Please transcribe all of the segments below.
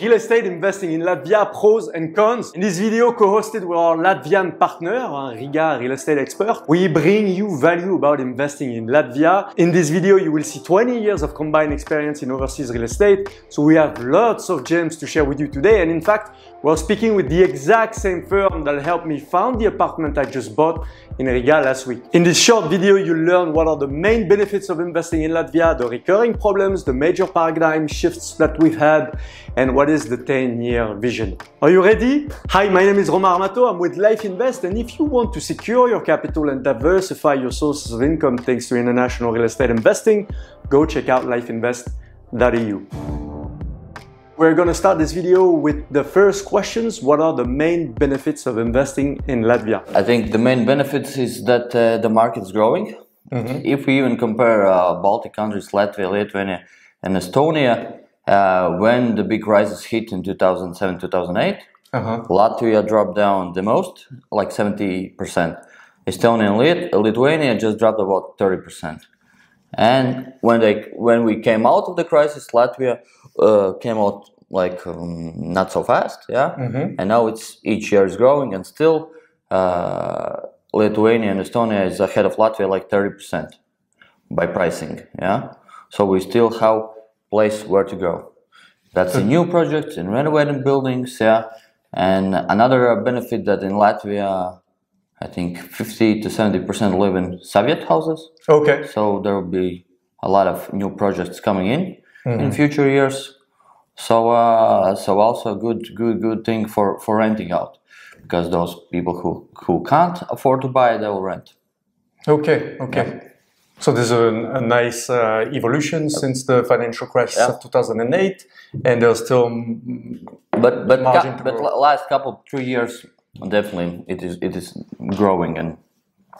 Real estate investing in Latvia, pros and cons. In this video co-hosted with our Latvian partner, uh, Riga Real Estate Expert, we bring you value about investing in Latvia. In this video, you will see 20 years of combined experience in overseas real estate. So we have lots of gems to share with you today. And in fact, we're speaking with the exact same firm that helped me found the apartment I just bought in Riga last week. In this short video, you'll learn what are the main benefits of investing in Latvia, the recurring problems, the major paradigm shifts that we've had, and what is the 10-year vision. Are you ready? Hi, my name is Romain Armato. I'm with Life Invest, and if you want to secure your capital and diversify your sources of income thanks to international real estate investing, go check out lifeinvest.eu. We're going to start this video with the first questions. What are the main benefits of investing in Latvia? I think the main benefits is that uh, the market is growing. Mm-hmm. If we even compare uh, Baltic countries, Latvia, Lithuania, and Estonia, uh, when the big crisis hit in 2007, 2008, uh-huh. Latvia dropped down the most, like 70%. Estonia and Lit- Lithuania just dropped about 30%. And when they when we came out of the crisis, Latvia uh, came out like um, not so fast, yeah. Mm-hmm. And now it's each year is growing, and still uh, Lithuania and Estonia is ahead of Latvia like thirty percent by pricing, yeah. So we still have place where to go. That's a new project in renovating buildings, yeah. And another benefit that in Latvia I think 50 to 70% live in Soviet houses. Okay. So there will be a lot of new projects coming in mm-hmm. in future years. So uh, so also a good good good thing for, for renting out because those people who, who can't afford to buy they will rent. Okay. Okay. Yeah. So there's a, a nice uh, evolution since the financial crisis yeah. of 2008, and there's still but but ca- but last couple three years definitely it is it is growing and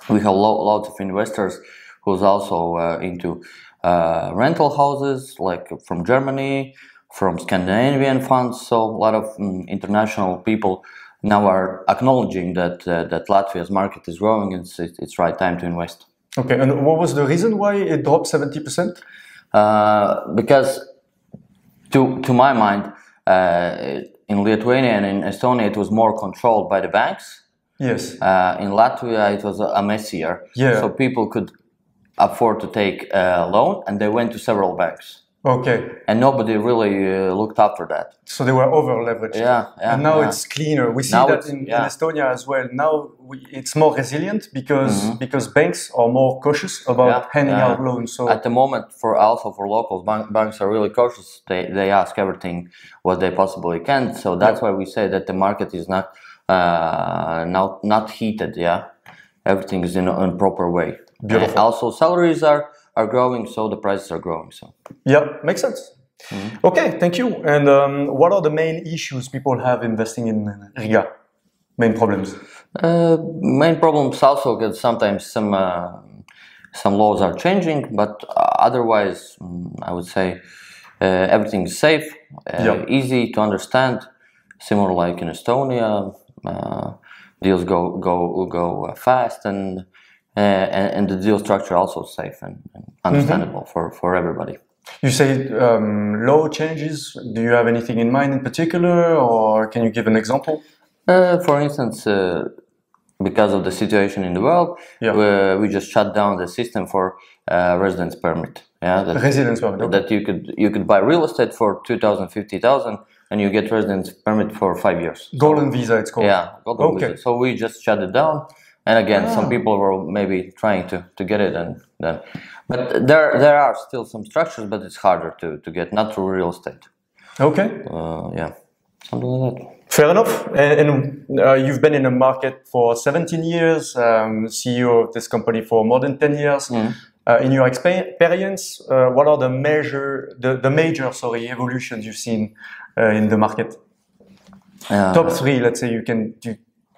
we have lo- lots of investors who's also uh, into uh, rental houses like from Germany from Scandinavian funds. So a lot of um, international people now are acknowledging that uh, that Latvia's market is growing and it's, it's right time to invest okay and what was the reason why it dropped 70% uh, because to to my mind uh, in Lithuania and in Estonia, it was more controlled by the banks. Yes. Uh, in Latvia, it was a messier. Yeah. So people could afford to take a loan, and they went to several banks. Okay. And nobody really uh, looked after that. So they were over leveraged. Yeah, yeah. And now yeah. it's cleaner. We see now that in, yeah. in, Estonia as well. Now we, it's more resilient because mm-hmm. because banks are more cautious about handing out loans. So at the moment, for also for locals, bank, banks are really cautious. They they ask everything what they possibly can. So that's why we say that the market is not uh, not not heated. Yeah, everything is in a proper way. Beautiful. And also salaries are are growing, so the prices are growing. So yeah, makes sense. Mm-hmm. Okay, thank you. And um, what are the main issues people have investing in Riga? Main problems? Uh, main problems also that sometimes some uh, some laws are changing, but otherwise, um, I would say uh, everything is safe, uh, easy to understand. Similar like in Estonia, uh, deals go go go fast and uh, and, and, the deal structure also safe and, and understandable mm-hmm. for, for everybody. You say um, law changes. Do you have anything in mind in particular, or can you give an example? Uh, for instance, uh, because of the situation in the world, yeah. we just shut down the system for uh, residence permit. Yeah, that, residence permit. Okay. That you could you could buy real estate for 2,000, 50,000 and you get residence permit for five years. Golden so, visa, it's called. Yeah, golden okay. visa. So we just shut it down and again some ah. people were maybe trying to, to get it and then but there there are still some structures but it's harder to, to get not through real estate. Okay. Uh, yeah something like that. Fair enough. And, and uh, you've been in the market for 17 years um, ceo of this company for more than 10 years. Mm. uh, in your experience uh, what are the measure the, the major sorry evolutions you've seen uh, in the market? Uh, top three let's say you can do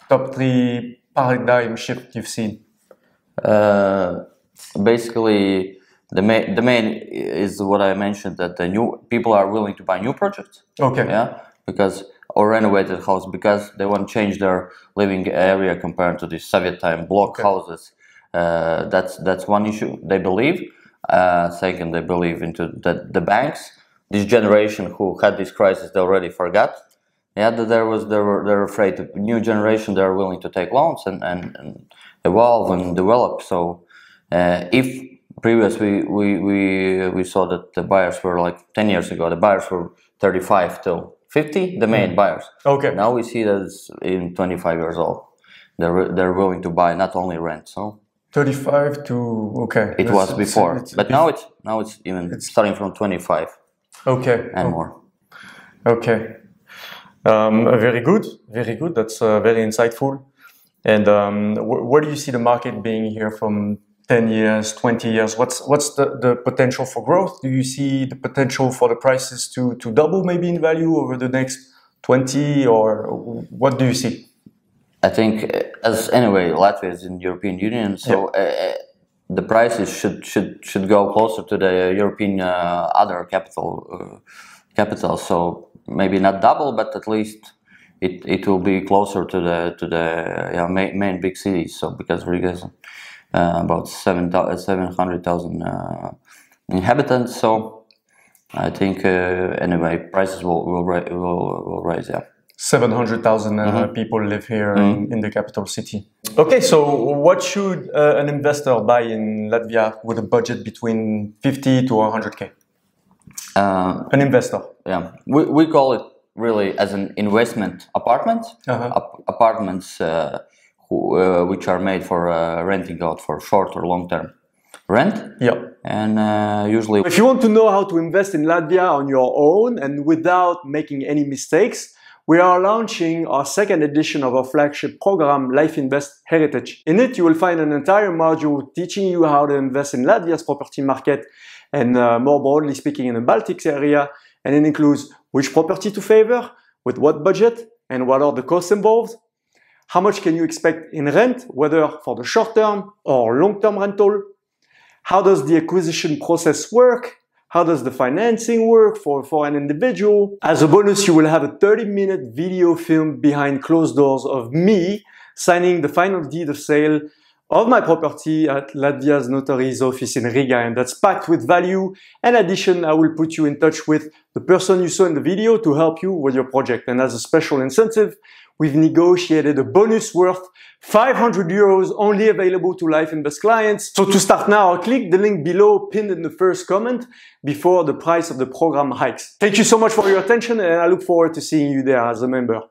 top three paradigm shift you've seen? Uh, basically, the main the main is what I mentioned that the new people are willing to buy new projects. Okay. Yeah, because or renovated house because they want to change their living area compared to the Soviet time block okay. houses. Uh, that's that's one issue they believe. Uh, second, they believe into that the banks this generation who had this crisis they already forgot. Yeah, there was they were they're afraid. The new generation they are willing to take loans and, and, and evolve and develop. So uh, if previous we, we we we saw that the buyers were like 10 years ago the buyers were 35 till 50 the main mm. buyers. Okay. Now we see that it's in 25 years old. They're they're willing to buy not only rent so. 35 to okay. It was before it's, it's, but now it's now it's even it's, starting from 25 okay. and more. Okay um, very good very good that's uh, very insightful and um, wh where do you see the market being here from 10 years, 20 years? What's what's the, the potential for growth? Do you see the potential for the prices to, to double maybe in value over the next 20 or what do you see? I think uh, as anyway Latvia is in European Union, so uh, uh, the prices should should should go closer to the European uh, other capital uh, capital. So maybe not double, but at least it, it will be closer to the to the yeah, main, main big cities. So because Riga is uh, about 700,000 uh, inhabitants. So I think uh, anyway prices will will, will, will rise. Yeah. 700,000 uh, mm-hmm. people live here mm-hmm. in, in, the capital city. Okay, so what should uh, an investor buy in Latvia with a budget between 50 to 100k? Uh, an investor. Yeah, we, we call it really as an investment apartment. Uh-huh. Ap- apartments who, uh, which are made for uh, renting out for short or long term rent. Yeah. And uh, usually. If you want to know how to invest in Latvia on your own and without making any mistakes, we are launching our second edition of our flagship program, Life Invest Heritage. In it, you will find an entire module teaching you how to invest in Latvia's property market and uh, more broadly speaking in the Baltics area. And it includes which property to favor, with what budget, and what are the costs involved, how much can you expect in rent, whether for the short term or long term rental? How does the acquisition process work? How does the financing work for, for an individual? As a bonus, you will have a 30 minute video film behind closed doors of me signing the final deed of sale of my property at Latvia's notary's office in Riga and that's packed with value. In addition, I will put you in touch with the person you saw in the video to help you with your project. And as a special incentive, we've negotiated a bonus worth 500 euros only available to Life Invest clients. So to start now, click the link below pinned in the first comment before the price of the program hikes. Thank you so much for your attention and I look forward to seeing you there as a member.